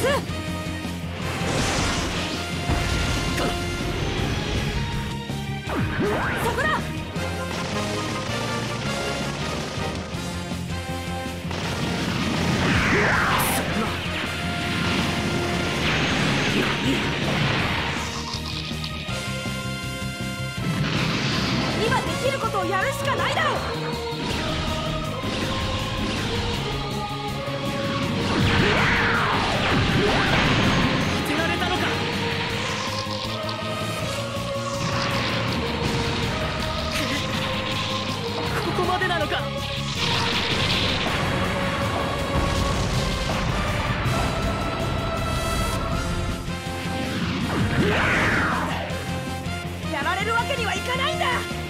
今できることをやるしかないだろやられるわけにはいかないんだ！